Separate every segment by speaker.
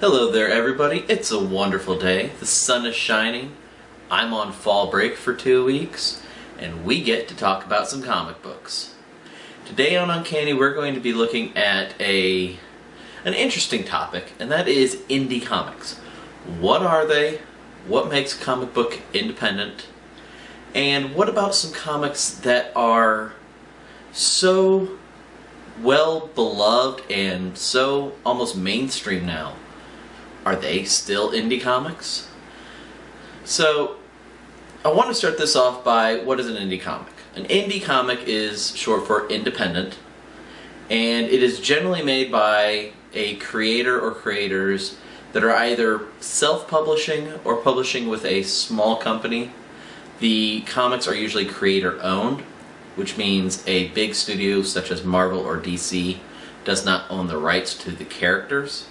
Speaker 1: Hello there, everybody. It's a wonderful day. The sun is shining. I'm on fall break for two weeks, and we get to talk about some comic books. Today on Uncanny, we're going to be looking at a an interesting topic, and that is indie comics. What are they? What makes a comic book independent? And what about some comics that are so well beloved and so almost mainstream now? Are they still indie comics? So, I want to start this off by what is an indie comic? An indie comic is short for independent, and it is generally made by a creator or creators that are either self publishing or publishing with a small company. The comics are usually creator owned, which means a big studio such as Marvel or DC does not own the rights to the characters.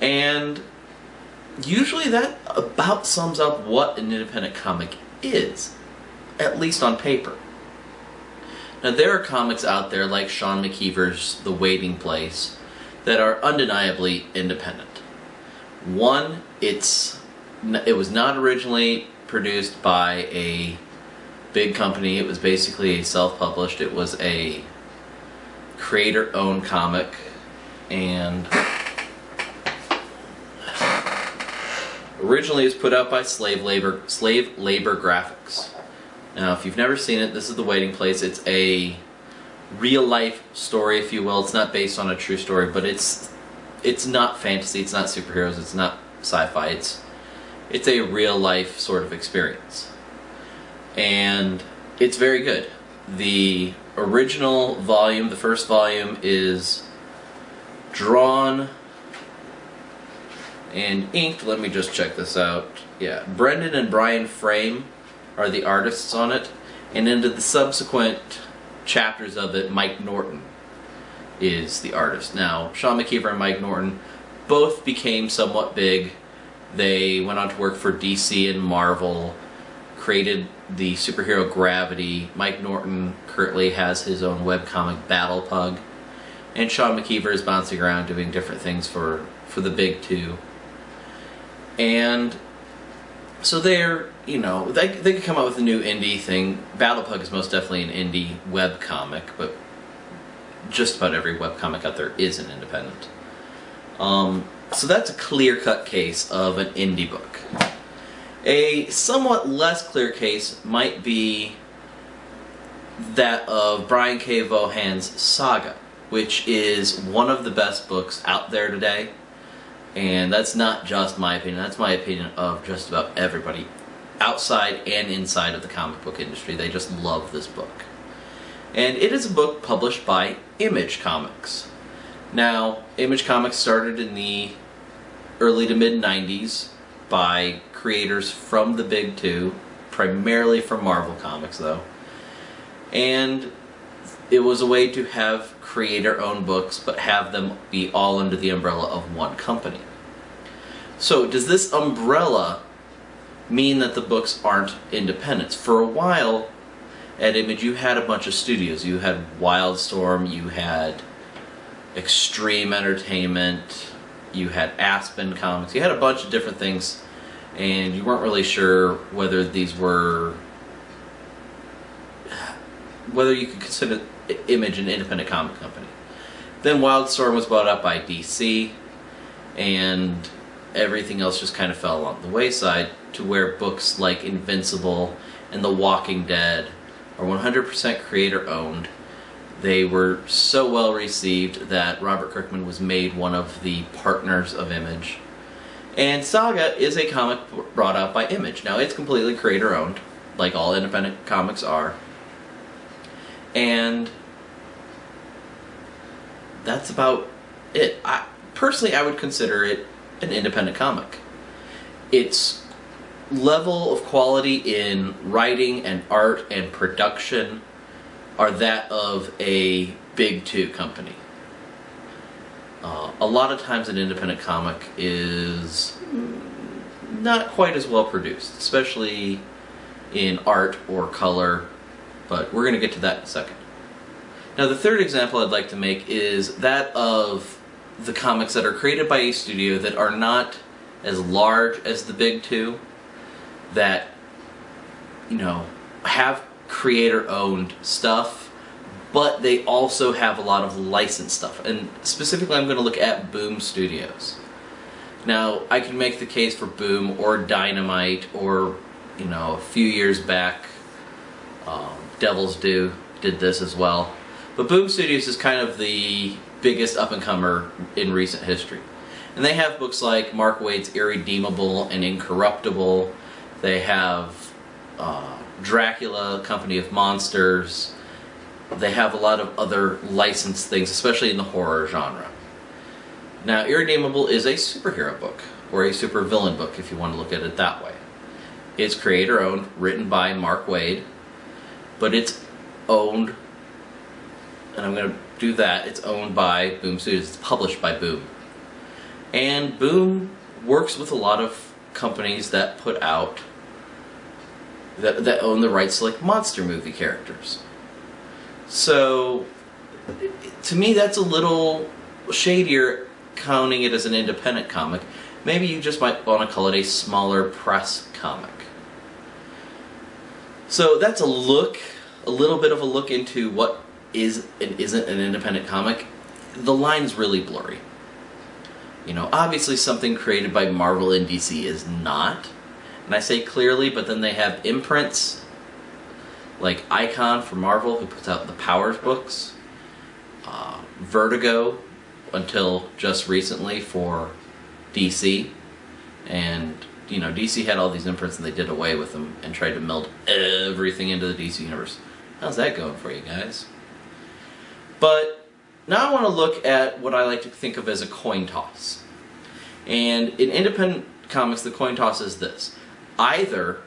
Speaker 1: And usually that about sums up what an independent comic is, at least on paper. Now, there are comics out there like Sean McKeever's The Waiting Place that are undeniably independent. One, it's it was not originally produced by a big company. It was basically self-published. It was a creator-owned comic, and originally it was put out by Slave Labor Slave Labor Graphics. Now, if you've never seen it, this is The Waiting Place. It's a real life story, if you will. It's not based on a true story, but it's it's not fantasy. It's not superheroes. It's not sci-fi. It's it's a real life sort of experience, and it's very good. The original volume, the first volume, is drawn and inked. Let me just check this out. Yeah, Brendan and Brian Fraim are the artists on it, and into the subsequent chapters of it, Mike Norton is the artist. Now, Sean McKeever and Mike Norton both became somewhat big. They went on to work for DC and Marvel, created the superhero Gravity. Mike Norton currently has his own webcomic Battle Pug. And Sean McKeever is bouncing around doing different things for, for the big two. And so they're, you know, they, they could come up with a new indie thing. Battle Pug is most definitely an indie web comic, but just about every web comic out there is an independent. Um, so that's a clear cut case of an indie book. A somewhat less clear case might be that of Brian K. Vaughan's Saga, which is one of the best books out there today. And that's not just my opinion, that's my opinion of just about everybody outside and inside of the comic book industry. They just love this book. And it is a book published by Image Comics. Now, Image Comics started in the early to mid 90s by creators from the big two, primarily from Marvel Comics though. And it was a way to have creator owned books but have them be all under the umbrella of one company. So, does this umbrella mean that the books aren't independent? For a while at Image, you had a bunch of studios. You had Wildstorm, you had Extreme Entertainment, you had Aspen Comics, you had a bunch of different things, and you weren't really sure whether these were. Whether you could consider Image an independent comic company. Then Wildstorm was bought up by DC, and everything else just kind of fell along the wayside to where books like Invincible and The Walking Dead are 100% creator owned. They were so well received that Robert Kirkman was made one of the partners of Image. And Saga is a comic brought out by Image. Now, it's completely creator owned, like all independent comics are. And that's about it. I, personally, I would consider it an independent comic. Its level of quality in writing and art and production are that of a big two company. Uh, a lot of times, an independent comic is not quite as well produced, especially in art or color, but we're going to get to that in a second. Now, the third example I'd like to make is that of the comics that are created by a studio that are not as large as the big two, that you know have creator owned stuff, but they also have a lot of licensed stuff. And specifically, I'm going to look at Boom Studios. Now, I can make the case for Boom or Dynamite or, you know, a few years back, um, Devil's Due did this as well. But Boom Studios is kind of the biggest up and comer in recent history. And they have books like Mark Waid's Irredeemable and Incorruptible. They have uh, Dracula, Company of Monsters. They have a lot of other licensed things, especially in the horror genre. Now, Irredeemable is a superhero book, or a supervillain book, if you want to look at it that way. It's creator owned, written by Mark Waid, but it's owned, and I'm going to do that, it's owned by Boom Studios, it's published by Boom. And Boom works with a lot of companies that put out that, that own the rights to like monster movie characters. So, to me, that's a little shadier counting it as an independent comic. Maybe you just might want to call it a smaller press comic. So that's a look, a little bit of a look into what is and isn't an independent comic. The line's really blurry. You know, obviously something created by Marvel and DC is not. And I say clearly, but then they have imprints like Icon for Marvel, who puts out the Powers books, uh, Vertigo, until just recently for DC, and you know DC had all these imprints and they did away with them and tried to meld everything into the DC universe. How's that going for you guys? But now I want to look at what I like to think of as a coin toss. And in independent comics, the coin toss is this either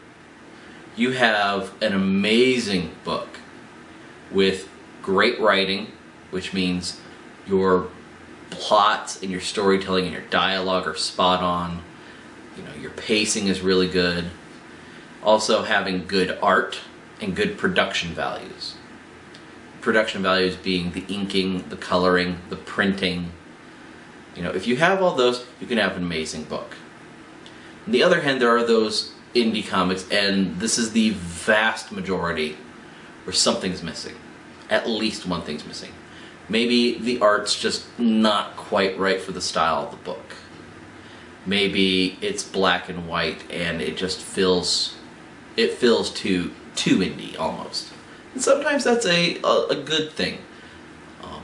Speaker 1: you have an amazing book with great writing, which means your plots and your storytelling and your dialogue are spot on. You know, your pacing is really good. Also having good art and good production values. Production values being the inking, the coloring, the printing. You know, if you have all those, you can have an amazing book. On the other hand, there are those indie comics, and this is the vast majority where something's missing. At least one thing's missing. Maybe the art's just not quite right for the style of the book. Maybe it's black and white and it just feels it feels too too indie almost. And sometimes that's a a, a good thing. Um,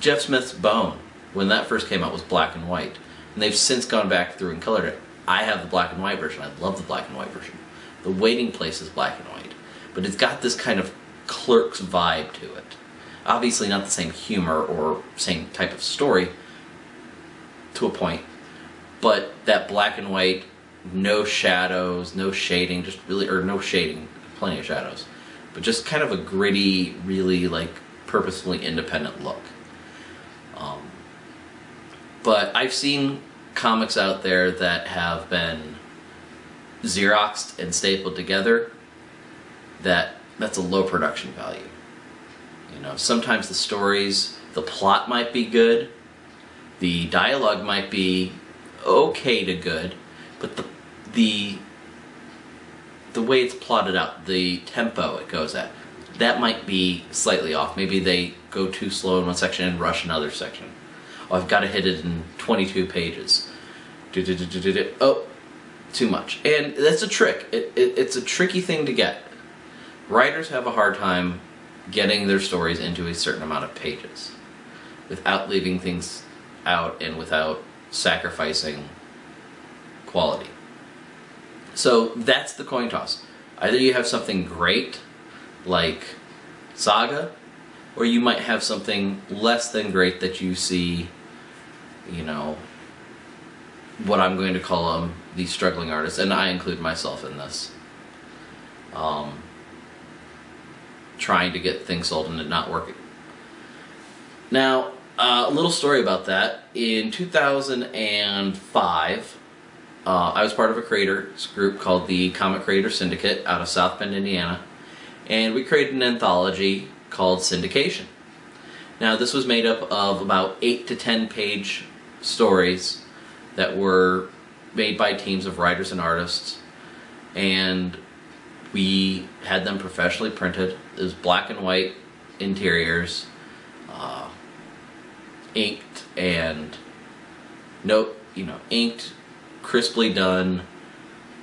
Speaker 1: Jeff Smith's Bone, when that first came out, was black and white, and they've since gone back through and colored it. I have the black and white version. I love the black and white version. The waiting place is black and white, but it's got this kind of clerks vibe to it. Obviously, not the same humor or same type of story to a point, but that black and white, no shadows, no shading, just really, or no shading, plenty of shadows, but just kind of a gritty, really like purposefully independent look. Um, but I've seen comics out there that have been xeroxed and stapled together that that's a low production value you know sometimes the stories the plot might be good the dialogue might be okay to good but the the the way it's plotted out the tempo it goes at that might be slightly off maybe they go too slow in one section and rush another section oh, I've got to hit it in 22 pages. Oh, too much. And that's a trick. It, it, it's a tricky thing to get. Writers have a hard time getting their stories into a certain amount of pages without leaving things out and without sacrificing quality. So that's the coin toss. Either you have something great, like Saga, or you might have something less than great that you see you know, what I'm going to call them, these struggling artists, and I include myself in this. Um, trying to get things sold and it not working. Now, uh, a little story about that. In 2005, uh, I was part of a creators group called the Comic Creator Syndicate out of South Bend, Indiana, and we created an anthology called Syndication. Now, this was made up of about 8 to 10 page stories that were made by teams of writers and artists. And we had them professionally printed. It was black and white interiors, uh, inked and note, you know, inked, crisply done,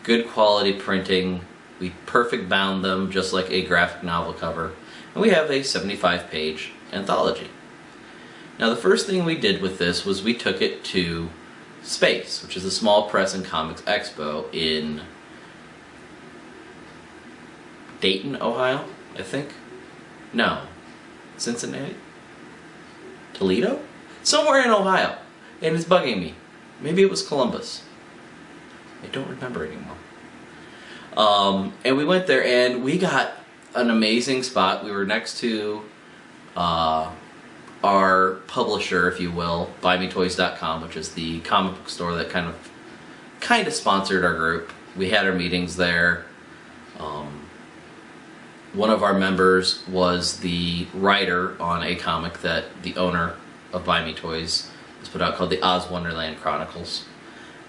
Speaker 1: good quality printing. We perfect bound them just like a graphic novel cover. And we have a 75 page anthology. Now, the first thing we did with this was we took it to Space, which is a small press and comics expo in Dayton, Ohio, I think. No. Cincinnati? Toledo? Somewhere in Ohio. And it's bugging me. Maybe it was Columbus. I don't remember anymore. Um, and we went there and we got an amazing spot. We were next to uh, our publisher, if you will, BuyMeToys.com, which is the comic book store that kind of kind of sponsored our group. We had our meetings there. Um, one of our members was the writer on a comic that the owner of Buy Me Toys has put out called the Oz Wonderland Chronicles.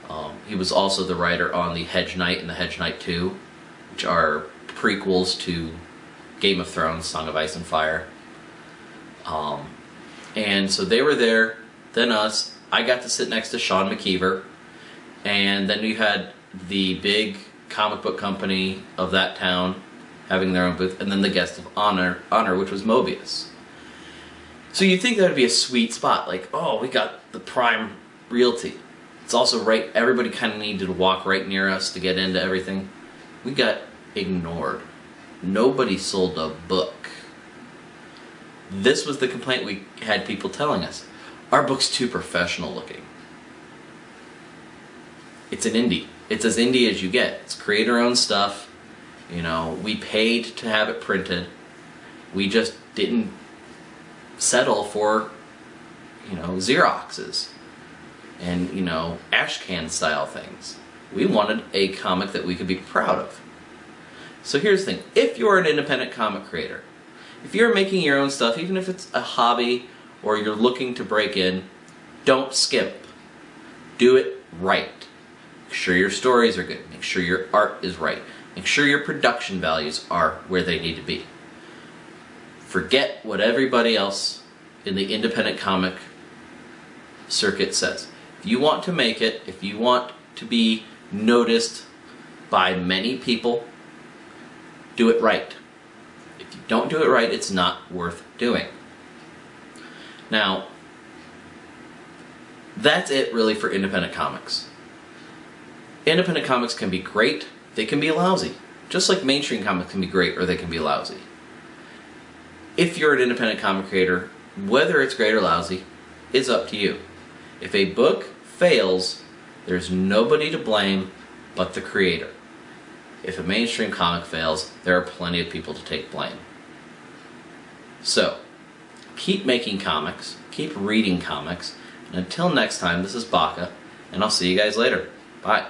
Speaker 1: Um, he was also the writer on the Hedge Knight and the Hedge Knight 2, which are prequels to Game of Thrones, Song of Ice and Fire. Um, and so they were there, then us. I got to sit next to Sean McKeever, and then we had the big comic book company of that town having their own booth, and then the guest of honor, honor, which was Mobius. So you'd think that would be a sweet spot, like, oh, we got the prime realty. It's also right. Everybody kind of needed to walk right near us to get into everything. We got ignored. Nobody sold a book. This was the complaint we had people telling us. Our book's too professional looking. It's an indie. It's as indie as you get. It's creator owned stuff. You know, we paid to have it printed. We just didn't settle for, you know, Xeroxes and, you know, ashcan style things. We wanted a comic that we could be proud of. So here's the thing if you're an independent comic creator, if you're making your own stuff, even if it's a hobby or you're looking to break in, don't skimp. Do it right. Make sure your stories are good. Make sure your art is right. Make sure your production values are where they need to be. Forget what everybody else in the independent comic circuit says. If you want to make it, if you want to be noticed by many people, do it right. If you don't do it right, it's not worth doing. Now, that's it really for independent comics. Independent comics can be great, they can be lousy. Just like mainstream comics can be great or they can be lousy. If you're an independent comic creator, whether it's great or lousy, is up to you. If a book fails, there's nobody to blame but the creator. If a mainstream comic fails, there are plenty of people to take blame. So, keep making comics, keep reading comics, and until next time, this is Baka, and I'll see you guys later. Bye.